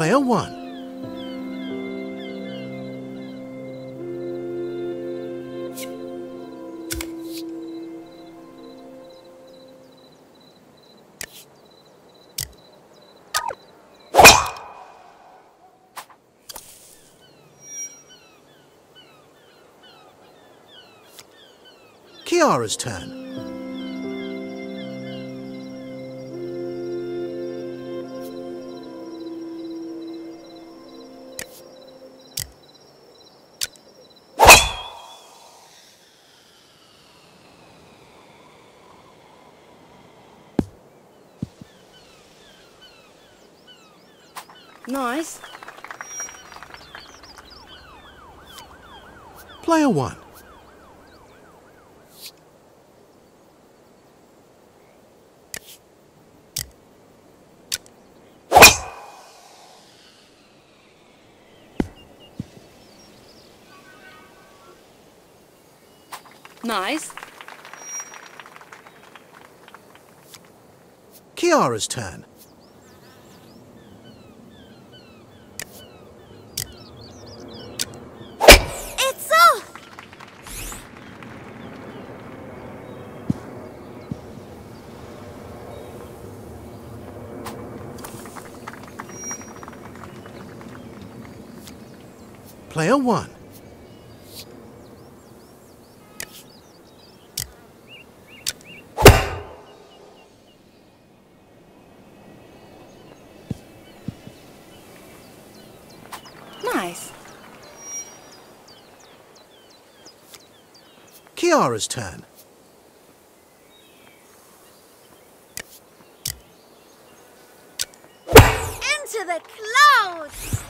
Player 1. Kiara's turn. Nice. Player 1. Nice. Kiara's turn. Player 1. Nice. Kiara's turn. Into the clouds!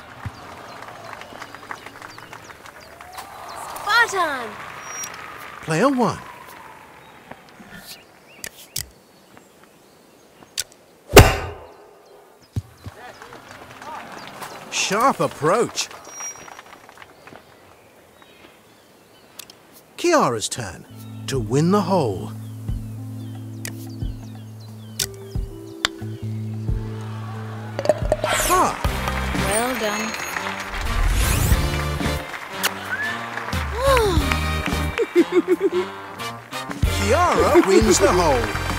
Spot on! Player 1. Sharp approach. Kiara's turn to win the hole. Ha! Well done. Kiara wins the hole.